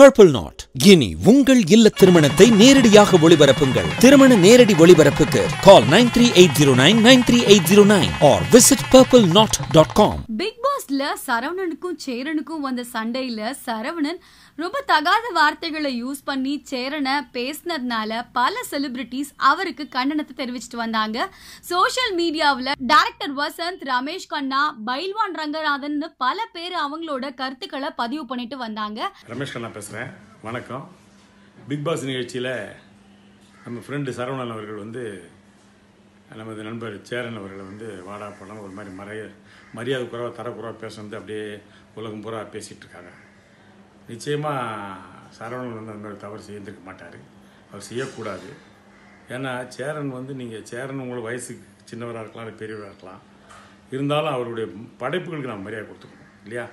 Purple not இனி உங்கள் இல்ல திருமணத்தை நேரடியாக ஒளிபரப்புங்கள். திருமண நேரடி ஒளிபரப்புக்கு call nine three eight zero nine nine three eight zero nine or visit purple knot dot com big லாஸ்ட்ல சரவணனுக்கும் சேரனுக்கும் வந்த சண்டையில சரவணன் ரொம்ப தகாத வார்த்தைகளை யூஸ் பண்ணி சேரனை பேசினதுனால பல செலிபிரிட்டிஸ் அவருக்கு கண்டனத்தை தெரிவிச்சிட்டு வந்தாங்க. சோஷியல் மீடியாவில் டேரக்டர் வசந்த் ரமேஷ் கண்ணா பைல்வான் ரங்கநாதன் பல பேர் அவங்களோட கருத்துக்களை பதிவு பண்ணிட்டு வந்தாங்க. ரமேஷ் கண்ணா பேசுறேன். வணக்கம். பிக் பாஸ் நிகழ்ச்சியில் நம்ம ஃப்ரெண்டு சரவணன் அவர்கள் வந்து நமது நண்பர் சேரன் அவர்களை வந்து வாடா படம் ஒரு மாதிரி மறைய மரியாதை குறைவாக தரக்குறைவாக பேச வந்து அப்படியே உலகம் பூரா பேசிகிட்டு இருக்காங்க. நிச்சயமாக சரவணன் வந்து அந்த மாதிரி தவறு செய்திருக்க மாட்டார். அவர் செய்யக்கூடாது. ஏன்னா சேரன் வந்து நீங்கள் சேரன் உங்களோட வயசுக்கு சின்னவராக இருக்கலாம் இல்லை பெரியவராக இருக்கலாம். இருந்தாலும் அவருடைய படைப்புகளுக்கு நாம் மரியாதை கொடுத்துக்கணும் இல்லையா?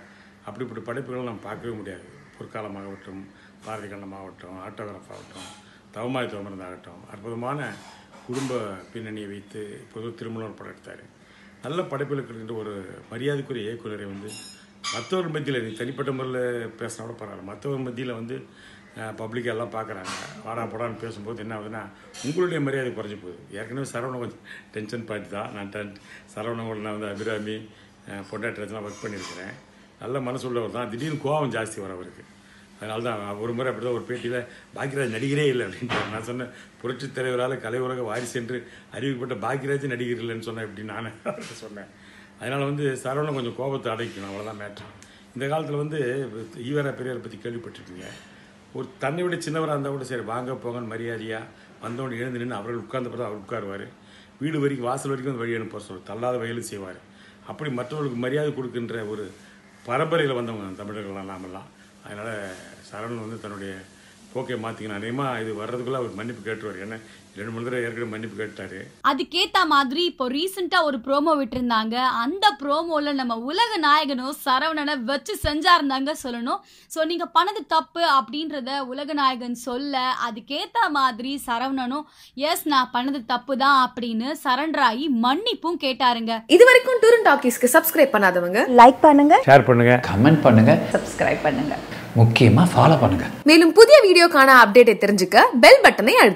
அப்படிப்பட்ட படைப்புகளை நாம் பார்க்கவே முடியாது. பொற்காலமாகட்டும் பாரதி கண்ணமாகட்டும் ஆட்டோகிராஃப் ஆகட்டும் தவமாய் தவமருந்தாகட்டும் அற்புதமான குடும்ப பின்னணியை வைத்து பொது திருமணம் படம் எடுத்தார். நல்ல படைப்புகளுக்கு இருக்கின்ற ஒரு மரியாதைக்குரிய இயக்குநரை வந்து மற்றவர் மத்தியில் நீ தனிப்பட்ட முறையில் பேசினா கூட பரவாயில்ல. மற்றவர் மத்தியில் வந்து பப்ளிக் எல்லாம் பார்க்குறாங்க வாடா போடான்னு பேசும்போது என்ன ஆகுதுன்னா உங்களுடைய மரியாதை குறைஞ்சி போகுது. ஏற்கனவே சரவணன் கொஞ்சம் டென்ஷன் பாட்டு தான். நான் டென் சரவணன் நான் வந்து அபிராமி பொண்டாட்டிலாம் ஒர்க் பண்ணியிருக்கிறேன். நல்ல மனசு உள்ளவர் தான். திடீர்னு கோபம் ஜாஸ்தி வர அவருக்கு. அதனால தான் ஒரு முறை அப்படி தான் ஒரு பேட்டியில் பாக்யராஜ் நடிகரே இல்லை அப்படின்ட்டு நான் சொன்னேன். புரட்சித் தலைவரால் கலை உலக வாரிசு என்று அறிவிக்கப்பட்ட பாக்யராஜ் நடிகர் இல்லைன்னு சொன்னேன் இப்படி நான் அவர்கிட்ட சொன்னேன். அதனால் வந்து சரவணன் கொஞ்சம் கோபத்தை அடைக்கணும் அவ்வளோதான் மேட்ரு இந்த காலத்தில் வந்து ஈவரா பெரியாரை பற்றி கேள்விப்பட்டிருக்கீங்க. ஒரு தன்னை விட சின்னவராக இருந்தால் கூட சரி வாங்க போங்கன்னு மரியாதையாக வந்தவொடனே எழுந்து நின்று அவர்கள் உட்கார்ந்த பிறகு அவர் உட்காருவார். வீடு வரைக்கும் வாசல் வரைக்கும் வந்து வழி அனுப்ப சொல்லுவார் தள்ளாத வகையிலும் செய்வார். அப்படி மற்றவர்களுக்கு மரியாதை கொடுக்கின்ற ஒரு பரம்பரையில் வந்தவங்க தமிழர்கள்லாம் நாமெல்லாம். அதனால் சரவணன் வந்து தன்னுடைய போக்கை மாற்றிக்கணும் அதிகமாக இது வர்றதுக்குள்ளே அவர் மன்னிப்பு கேட்டுருவார். ஏன்னா ரெண்டு மூணு தடவை ஏற்கனவே மன்னிப்பு கேட்டார் அதுக்கேத்த மாதிரி இப்போ ரீசெண்டா ஒரு ப்ரோமோ விட்டிருந்தாங்க. அந்த ப்ரோமோல நம்ம உலக நாயகனும் சரவணனை வச்சு செஞ்சாருந்தாங்க சொல்லணும். ஸோ நீங்க பண்ணது தப்பு அப்படின்றத உலக நாயகன் சொல்ல அதுக்கேத்த மாதிரி சரவணனும் எஸ் நான் பண்ணது தப்பு தான் அப்படின்னு சரண்டர் ஆகி மன்னிப்பும் கேட்டாருங்க. இது வரைக்கும் டூரன் டாக்கீஸ்க்கு சப்ஸ்கிரைப் பண்ணாதவங்க லைக் பண்ணுங்க. ஷேர் பண்ணுங்கள் கமெண்ட் பண்ணுங்க. சப்ஸ்கிரைப் பண்ணுங்க. முக்கியமாக ஃபாலோ பண்ணுங்க. மேலும் புதிய வீடியோக்கான அப்டேட்டை தெரிஞ்சுக்க பெல் பட்டனை அழுத்து